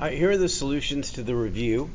All right, here are the solutions to the review.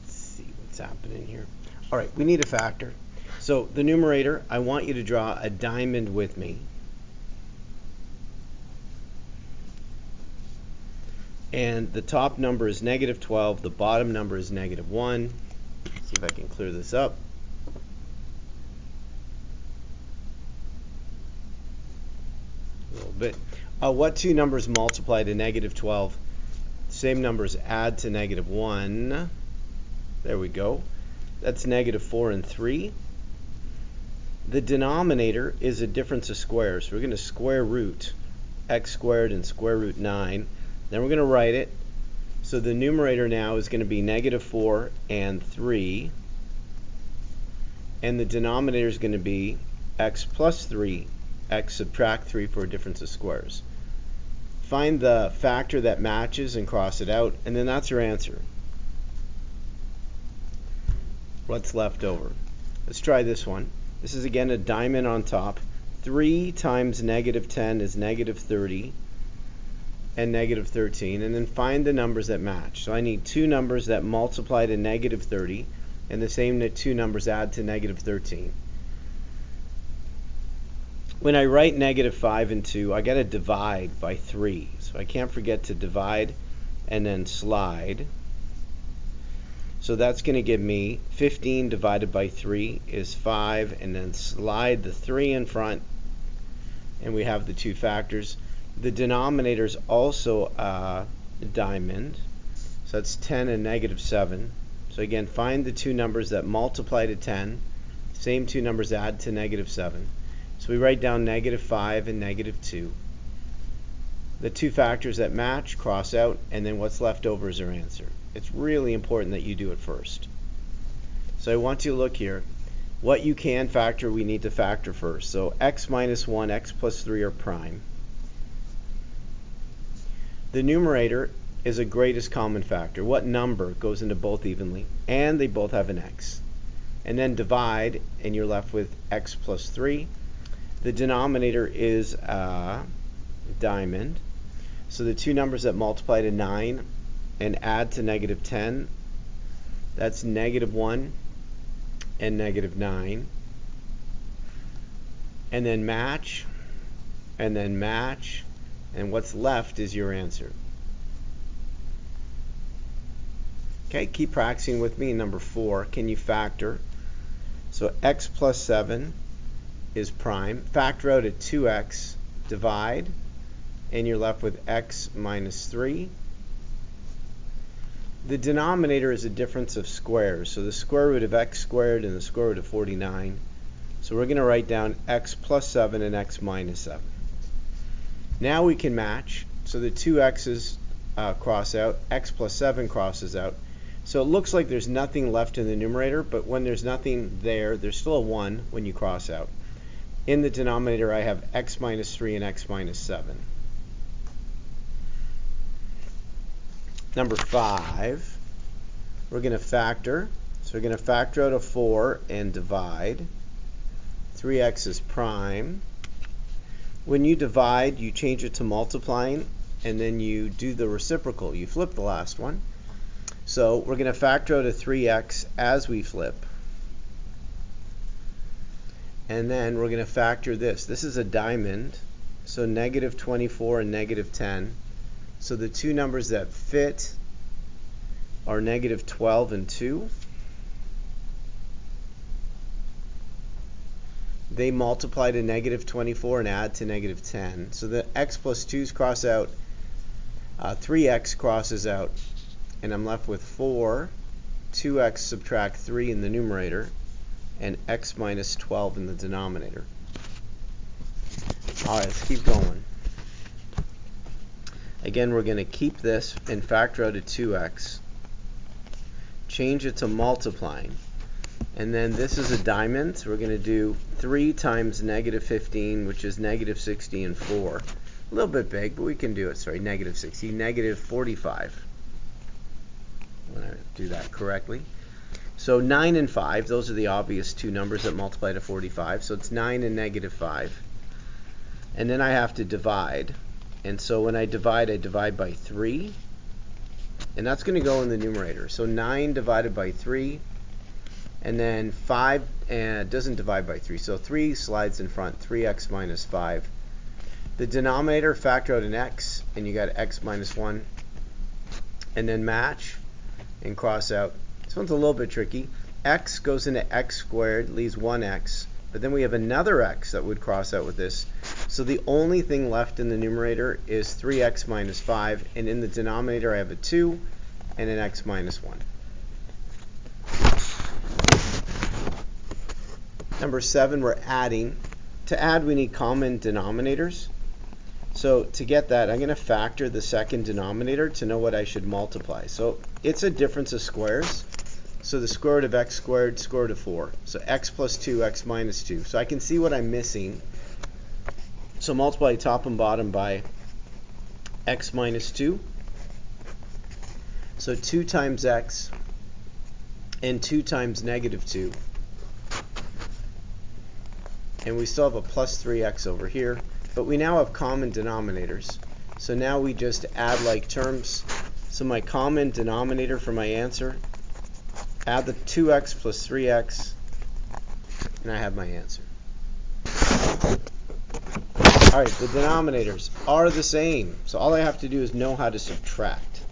Let's see what's happening here. All right, we need a factor. So the numerator, I want you to draw a diamond with me. And the top number is negative 12, the bottom number is negative 1. see if I can clear this up. A little bit. Uh, what two numbers multiply to negative 12? Same numbers add to negative 1. There we go. That's negative 4 and 3. The denominator is a difference of squares. We're going to square root x squared and square root 9. Then we're going to write it. So the numerator now is going to be negative 4 and 3. And the denominator is going to be x plus 3, x subtract 3 for a difference of squares. Find the factor that matches and cross it out, and then that's your answer. What's left over? Let's try this one. This is again a diamond on top. 3 times negative 10 is negative 30 and negative 13 and then find the numbers that match. So I need two numbers that multiply to negative 30 and the same two numbers add to negative 13. When I write negative 5 and 2 I got to divide by 3. So I can't forget to divide and then slide. So that's going to give me 15 divided by 3 is 5 and then slide the 3 in front and we have the two factors. The denominator is also a diamond. So that's 10 and negative 7. So again, find the two numbers that multiply to 10. Same two numbers add to negative 7. So we write down negative 5 and negative 2. The two factors that match cross out, and then what's left over is our answer it's really important that you do it first. So I want you to look here. What you can factor, we need to factor first. So x minus 1, x plus 3 are prime. The numerator is a greatest common factor. What number goes into both evenly? And they both have an x. And then divide, and you're left with x plus 3. The denominator is a diamond. So the two numbers that multiply to 9 and add to negative 10, that's negative 1 and negative 9. And then match, and then match, and what's left is your answer. Okay, keep practicing with me. Number 4, can you factor? So x plus 7 is prime. Factor out a 2x, divide, and you're left with x minus 3 the denominator is a difference of squares. So the square root of x squared and the square root of 49. So we're going to write down x plus 7 and x minus 7. Now we can match. So the two x's uh, cross out. x plus 7 crosses out. So it looks like there's nothing left in the numerator, but when there's nothing there, there's still a 1 when you cross out. In the denominator, I have x minus 3 and x minus 7. Number five, we're going to factor. So we're going to factor out a 4 and divide. 3x is prime. When you divide, you change it to multiplying, and then you do the reciprocal. You flip the last one. So we're going to factor out a 3x as we flip. And then we're going to factor this. This is a diamond, so negative 24 and negative 10. So the two numbers that fit are negative 12 and 2. They multiply to negative 24 and add to negative 10. So the x plus 2's cross out. Uh, 3x crosses out. And I'm left with 4. 2x subtract 3 in the numerator. And x minus 12 in the denominator. Alright, let's keep going. Again, we're going to keep this and factor out a 2x. Change it to multiplying. And then this is a diamond, so we're going to do 3 times negative 15, which is negative 60 and 4. A little bit big, but we can do it. Sorry, negative 60, negative 45. When I do that correctly. So 9 and 5, those are the obvious two numbers that multiply to 45. So it's 9 and negative 5. And then I have to divide. And so when I divide, I divide by 3. And that's going to go in the numerator. So 9 divided by 3. And then 5 uh, doesn't divide by 3. So 3 slides in front. 3x minus 5. The denominator, factor out an x. And you got x minus 1. And then match and cross out. One's a little bit tricky. x goes into x squared, leaves 1x. But then we have another x that would cross out with this. So the only thing left in the numerator is 3x minus 5. And in the denominator, I have a 2 and an x minus 1. Number 7, we're adding. To add, we need common denominators. So to get that, I'm going to factor the second denominator to know what I should multiply. So it's a difference of squares. So the square root of x squared, square root of 4. So x plus 2, x minus 2. So I can see what I'm missing. So multiply top and bottom by x minus 2. So 2 times x and 2 times negative 2. And we still have a plus 3x over here. But we now have common denominators. So now we just add like terms. So my common denominator for my answer add the 2x plus 3x, and I have my answer. All right, the denominators are the same. So all I have to do is know how to subtract.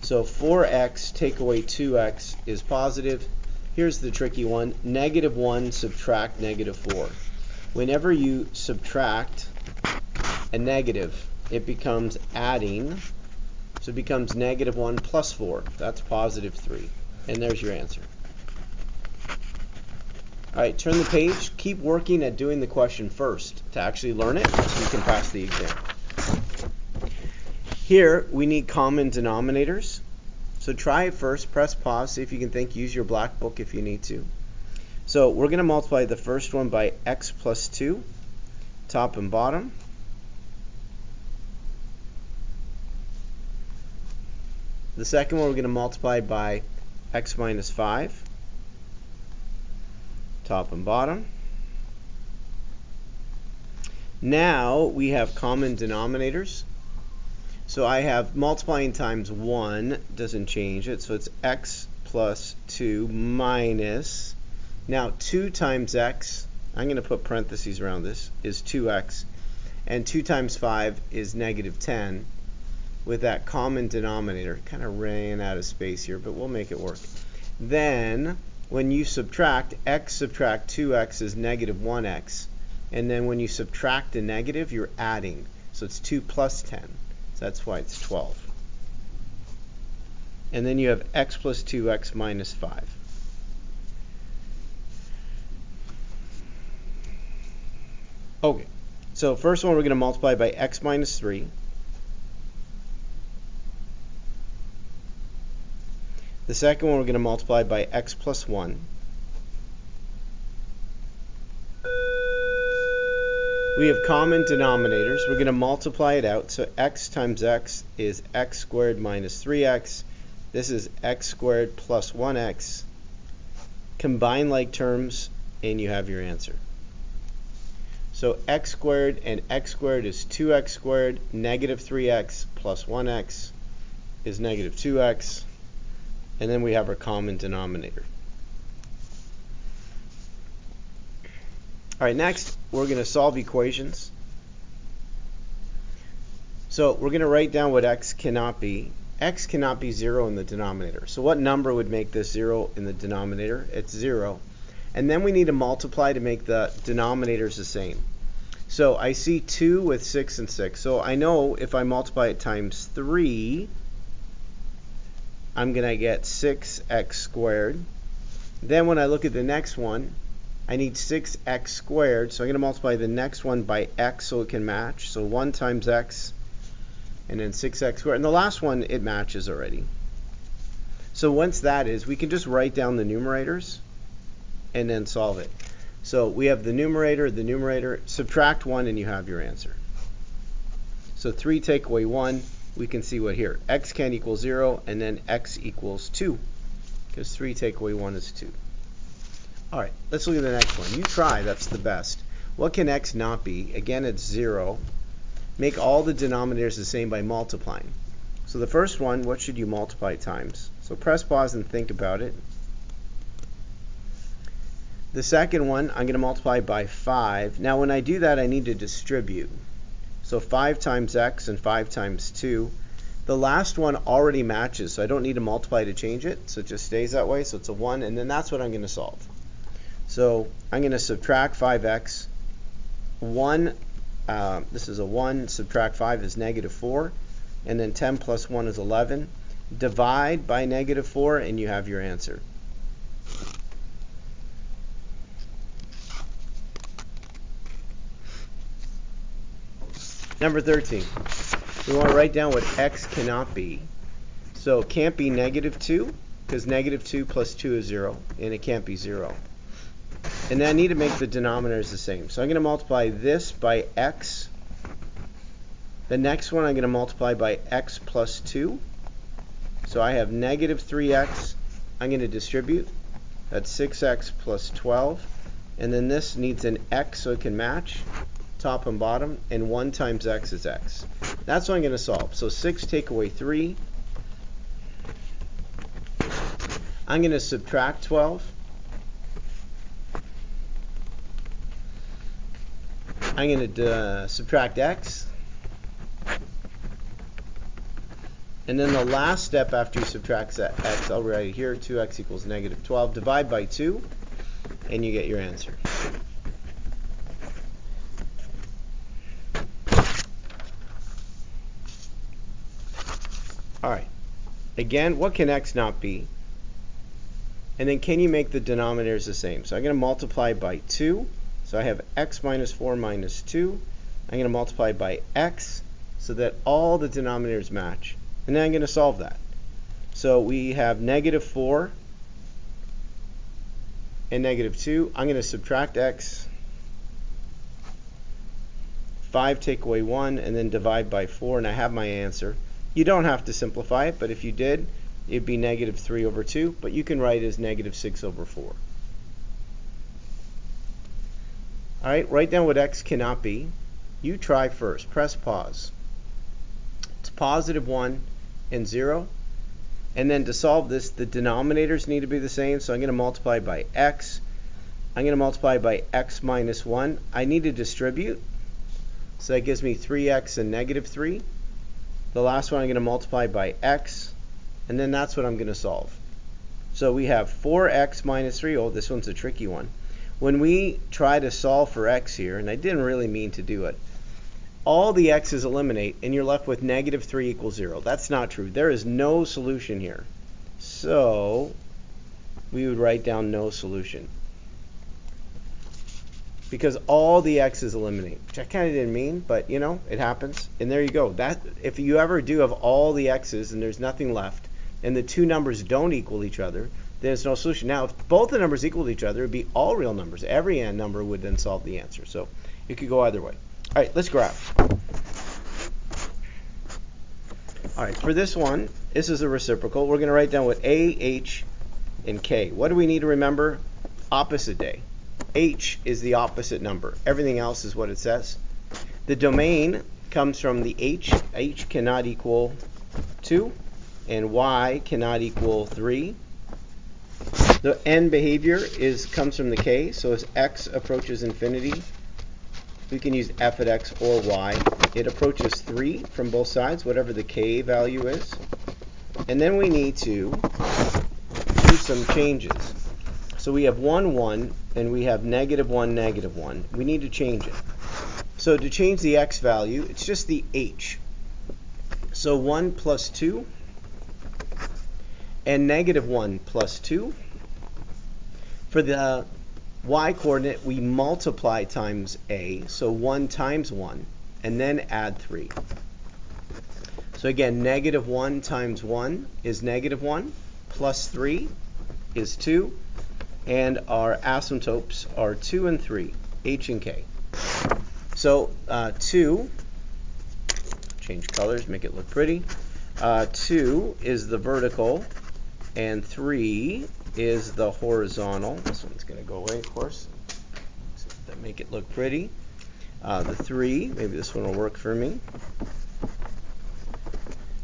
So 4x take away 2x is positive. Here's the tricky one. Negative 1 subtract negative 4. Whenever you subtract a negative, it becomes adding. So it becomes negative 1 plus 4. That's positive 3. And there's your answer. All right, turn the page. Keep working at doing the question first to actually learn it so you can pass the exam. Here, we need common denominators. So try it first. Press pause. See if you can think. Use your black book if you need to. So we're going to multiply the first one by x plus 2, top and bottom. The second one we're going to multiply by x minus 5, top and bottom. Now we have common denominators. So I have multiplying times 1 doesn't change it, so it's x plus 2 minus, now 2 times x, I'm going to put parentheses around this, is 2x, and 2 times 5 is negative 10 with that common denominator. Kind of ran out of space here, but we'll make it work. Then, when you subtract, x subtract 2x is negative 1x. And then when you subtract a negative, you're adding. So it's 2 plus 10. So that's why it's 12. And then you have x plus 2x minus 5. Okay, so first one we're going to multiply by x minus 3. The second one we're going to multiply by x plus 1. We have common denominators. We're going to multiply it out. So x times x is x squared minus 3x. This is x squared plus 1x. Combine like terms and you have your answer. So x squared and x squared is 2x squared. Negative 3x plus 1x is negative 2x and then we have our common denominator. All right, next we're going to solve equations. So we're going to write down what x cannot be. x cannot be 0 in the denominator. So what number would make this 0 in the denominator? It's 0. And then we need to multiply to make the denominators the same. So I see 2 with 6 and 6. So I know if I multiply it times 3, I'm going to get 6x squared. Then when I look at the next one, I need 6x squared. So I'm going to multiply the next one by x so it can match. So 1 times x and then 6x squared. And the last one, it matches already. So once that is, we can just write down the numerators and then solve it. So we have the numerator, the numerator, subtract 1 and you have your answer. So 3 take away 1, we can see what here. x can equal 0, and then x equals 2, because 3 take away 1 is 2. All right, let's look at the next one. You try, that's the best. What can x not be? Again, it's 0. make all the denominators the same by multiplying. So the first one, what should you multiply times? So press pause and think about it. The second one, I'm going to multiply by 5. Now when I do that, I need to distribute. So 5 times x and 5 times 2. The last one already matches, so I don't need to multiply to change it. So it just stays that way. So it's a 1, and then that's what I'm going to solve. So I'm going to subtract 5x. 1, uh, this is a 1, subtract 5 is negative 4. And then 10 plus 1 is 11. Divide by negative 4, and you have your answer. Number 13. We want to write down what x cannot be. So it can't be negative 2, because negative 2 plus 2 is 0, and it can't be 0. And then I need to make the denominators the same. So I'm going to multiply this by x. The next one I'm going to multiply by x plus 2. So I have negative 3x. I'm going to distribute. That's 6x plus 12. And then this needs an x so it can match, top and bottom. And 1 times x is x. That's what I'm going to solve. So 6 take away 3. I'm going to subtract 12. I'm going to uh, subtract x. And then the last step after you subtract x, I'll write it here, 2x equals negative 12. Divide by 2, and you get your answer. All right. Again, what can x not be? And then can you make the denominators the same? So I'm going to multiply by 2. So I have x minus 4 minus 2. I'm going to multiply by x so that all the denominators match. And then I'm going to solve that. So we have negative 4 and negative 2. I'm going to subtract x. 5 take away 1 and then divide by 4 and I have my answer. You don't have to simplify it, but if you did, it'd be negative 3 over 2, but you can write it as negative 6 over 4. All right, write down what x cannot be. You try first. Press pause. It's positive 1 and 0. And then to solve this, the denominators need to be the same. So I'm going to multiply by x. I'm going to multiply by x minus 1. I need to distribute. So that gives me 3x and negative 3. The last one I'm going to multiply by x. And then that's what I'm going to solve. So we have 4x minus 3. Oh, this one's a tricky one when we try to solve for x here, and I didn't really mean to do it, all the x's eliminate and you're left with negative 3 equals 0. That's not true. There is no solution here. So we would write down no solution. Because all the x's eliminate, which I kind of didn't mean, but you know, it happens. And there you go. That If you ever do have all the x's and there's nothing left, and the two numbers don't equal each other, there's no solution. Now, if both the numbers equal each other, it would be all real numbers. Every n number would then solve the answer. So it could go either way. All right, let's graph. All right, for this one, this is a reciprocal. We're going to write down what A, H, and K. What do we need to remember? Opposite day. H is the opposite number. Everything else is what it says. The domain comes from the H. H cannot equal 2, and Y cannot equal 3. The end behavior is comes from the k, so as x approaches infinity, we can use f at x or y. It approaches 3 from both sides, whatever the k value is. And then we need to do some changes. So we have 1, 1, and we have negative 1, negative 1. We need to change it. So to change the x value, it's just the h. So 1 plus 2 and negative 1 plus 2 for the y coordinate, we multiply times a, so 1 times 1, and then add 3. So again, negative 1 times 1 is negative 1, plus 3 is 2, and our asymptotes are 2 and 3, h and k. So uh, 2, change colors, make it look pretty. Uh, 2 is the vertical, and 3 is the horizontal. This one's going to go away, of course, make it look pretty. uh, the 3. Maybe this one will work for me.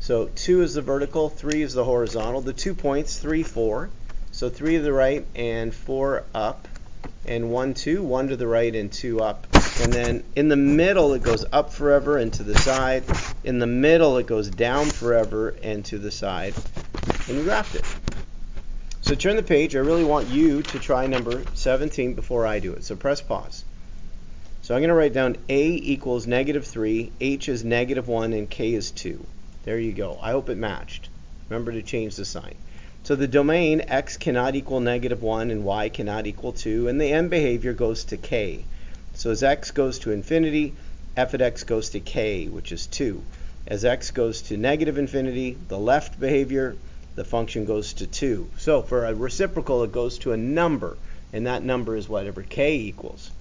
So 2 is the vertical, 3 is the horizontal. The two points, 3, 4. So 3 to the right and 4 up. And one, two, one to the right and 2 up. And then in the middle, it goes up forever and to the side. In the middle, it goes down forever and to the side. And you graphed it. So turn the page. I really want you to try number 17 before I do it. So press pause. So I'm going to write down A equals negative 3, H is negative 1, and K is 2. There you go. I hope it matched. Remember to change the sign. So the domain x cannot equal negative 1 and y cannot equal 2, and the end behavior goes to k. So as x goes to infinity, f at x goes to k, which is 2. As x goes to negative infinity, the left behavior, the function goes to 2. So for a reciprocal, it goes to a number, and that number is whatever k equals.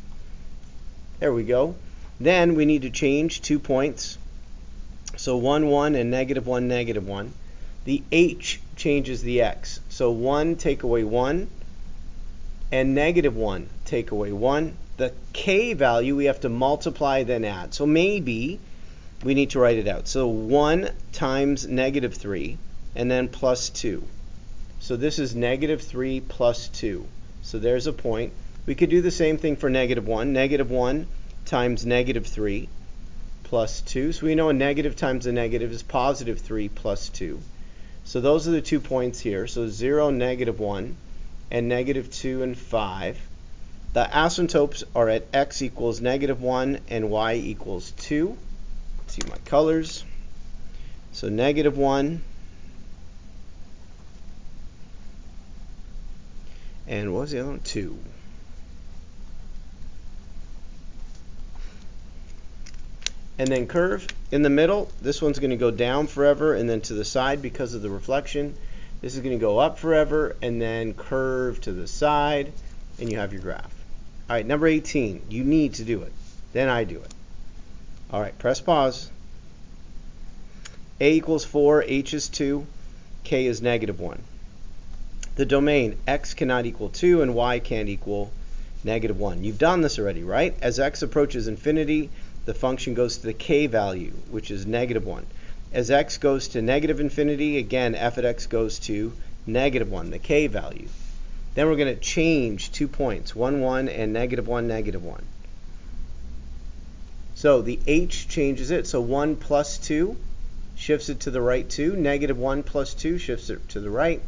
There we go. Then we need to change two points. So 1, 1 and negative 1, negative 1. The h changes the x. So 1 take away 1 and negative 1 take away 1. The k value we have to multiply then add. So maybe we need to write it out. So 1 times negative 3 and then plus 2. So this is negative 3 plus 2. So there's a point. We could do the same thing for negative 1. Negative 1 times negative 3 plus 2. So we know a negative times a negative is positive 3 plus 2. So those are the two points here. So 0, negative 1, and negative 2 and 5. The asymptotes are at x equals negative 1 and y equals 2. Let's see my colors. So negative 1 and what was the other one? 2. And then curve in the middle. This one's going to go down forever and then to the side because of the reflection. This is going to go up forever and then curve to the side and you have your graph. All right number 18 you need to do it. Then I do it. All right press pause. A equals 4 h is 2 k is negative 1 the domain x cannot equal 2 and y can't equal negative 1 you've done this already right? As x approaches infinity the function goes to the k value, which is negative 1. As x goes to negative infinity, again, f at x goes to negative 1, the k value. Then we're going to change two points, 1, 1, and negative 1, negative 1. So the h changes it, so 1 plus 2 shifts it to the right 2, negative 1 plus 2 shifts it to the right.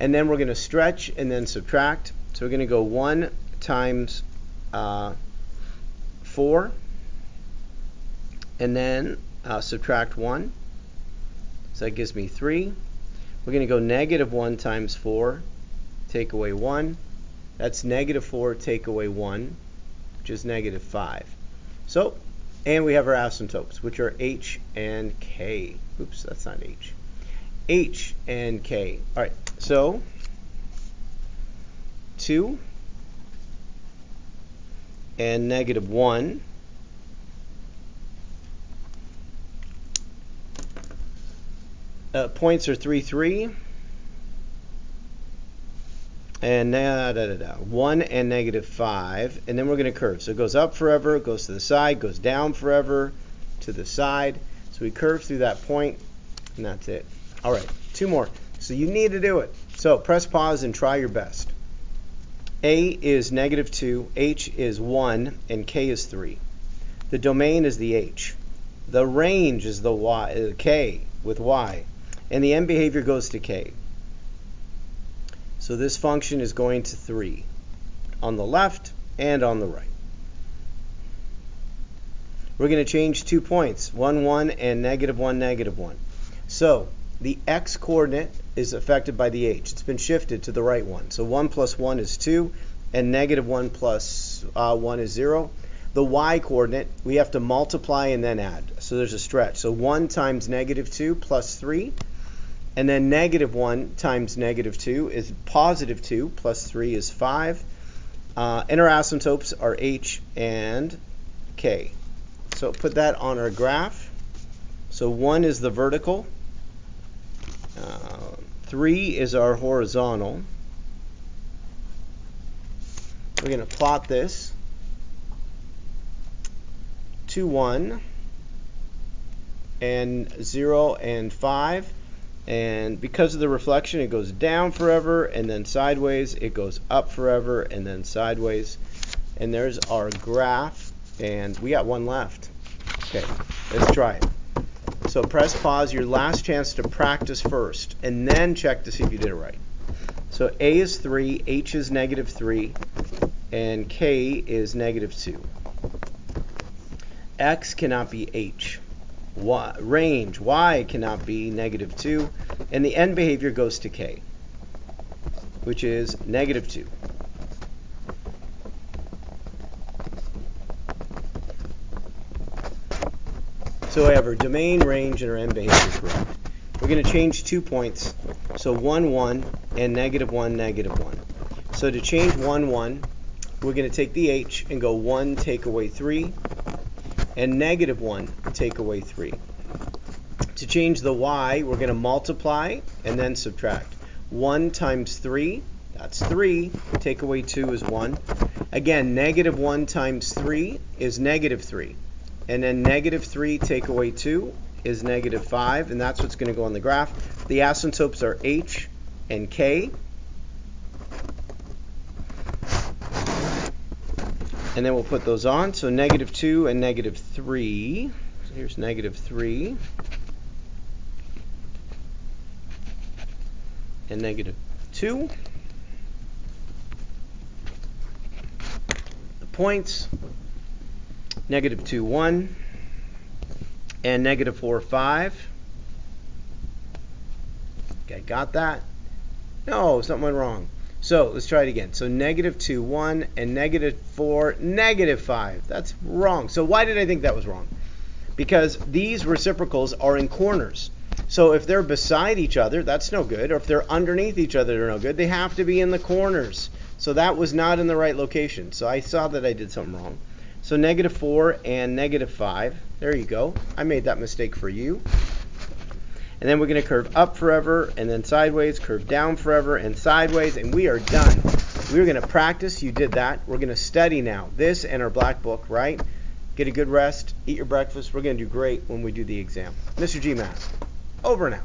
And then we're going to stretch and then subtract. So we're going to go 1 times uh, 4 and then uh, subtract 1. So that gives me 3. We're going to go negative 1 times 4, take away 1. That's negative 4, take away 1, which is negative 5. So, and we have our asymptotes, which are h and k. Oops, that's not h. h and k. All right, so 2 and negative 1 uh, points are 3, 3. And da, da, da, da, 1 and negative 5. And then we're going to curve. So it goes up forever, goes to the side, goes down forever, to the side. So we curve through that point, and that's it. All right, two more. So you need to do it. So press pause and try your best. A is negative 2, H is 1, and K is 3. The domain is the H. The range is the uh, K with Y and the end behavior goes to k. So this function is going to 3 on the left and on the right. We're going to change two points, 1, 1 and negative 1, negative 1. So the x coordinate is affected by the h. It's been shifted to the right one. So 1 plus 1 is 2 and negative 1 plus, uh, 1 is 0. The y coordinate, we have to multiply and then add. So there's a stretch. So 1 times negative 2 plus 3 and then negative 1 times negative 2 is positive 2, plus 3 is 5. Uh, and our asymptotes are h and k. So put that on our graph. So 1 is the vertical, uh, 3 is our horizontal. We're going to plot this. 2, 1, and 0 and 5. And because of the reflection, it goes down forever and then sideways. It goes up forever and then sideways. And there's our graph. And we got one left. Okay, let's try it. So press pause, your last chance to practice first, and then check to see if you did it right. So A is 3, H is negative 3, and K is negative 2. X cannot be H. Range, Y cannot be negative 2, and the end behavior goes to K, which is negative 2. So I have our domain, range, and our end behavior correct. We're going to change two points. So 1, 1, and negative 1, negative 1. So to change 1, 1, we're going to take the h and go 1, take away 3, and negative 1, take away 3. To change the y, we're going to multiply and then subtract. 1 times 3, that's 3. Take away 2 is 1. Again, negative 1 times 3 is negative 3. And then negative 3 take away 2 is negative 5, and that's what's going to go on the graph. The asymptotes are h and k. And then we'll put those on. So negative 2 and negative 3. So here's negative 3. And negative 2. The points negative 2, 1, and negative 4, 5. Okay, got that? No, something went wrong. So let's try it again. So negative 2, 1, and negative 4, negative 5. That's wrong. So why did I think that was wrong? Because these reciprocals are in corners. So if they're beside each other, that's no good. Or if they're underneath each other, they're no good. They have to be in the corners. So that was not in the right location. So I saw that I did something wrong. So negative 4 and negative 5. There you go. I made that mistake for you. And then we're going to curve up forever and then sideways, curve down forever and sideways, and we are done. We're going to practice. You did that. We're going to study now. This and our black book, right? Get a good rest, eat your breakfast. We're going to do great when we do the exam. Mr. GMAT, over now.